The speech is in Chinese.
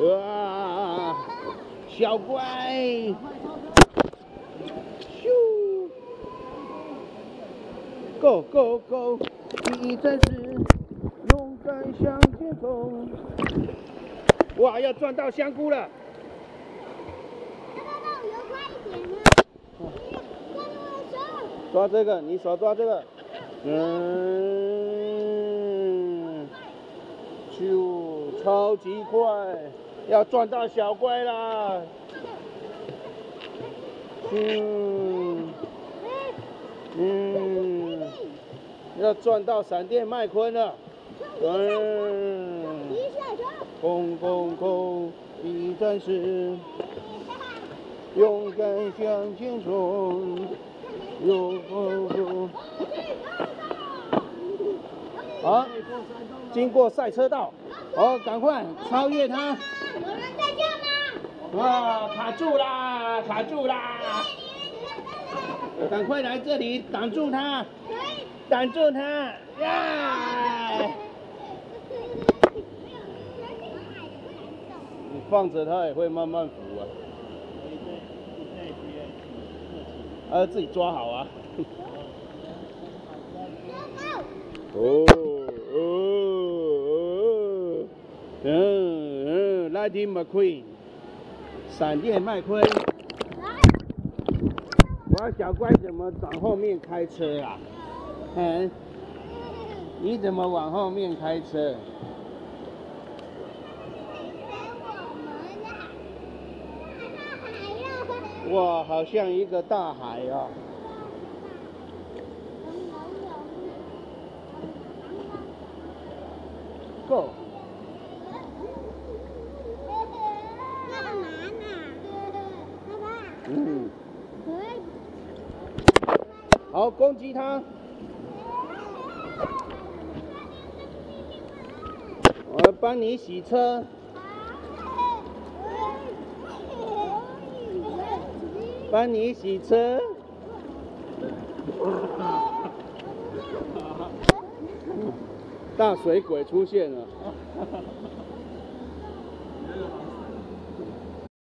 哇，小乖，咻，Go Go Go，第一站是勇敢向前冲。哇，要撞到香菇了。抓这个，你手抓这个，嗯，超级快，要撞到小怪啦，嗯，嗯，要撞到闪电麦昆了，嗯，空空空，一战士，勇敢向前冲。哟吼！好，经过赛车道，好，赶快超越他。有人在叫吗？哇，卡住啦，卡住啦！赶快来这里挡住他，挡住他呀！你放着它也会慢慢浮啊。呃，自己抓好啊！哦哦哦！嗯嗯，Lightning McQueen，闪电麦昆。我小乖怎么往后面开车啊？嗯，你怎么往后面开车？哇，好像一个大海啊！Go！好，攻击他！我帮你洗车。帮你洗车，大水鬼出现了。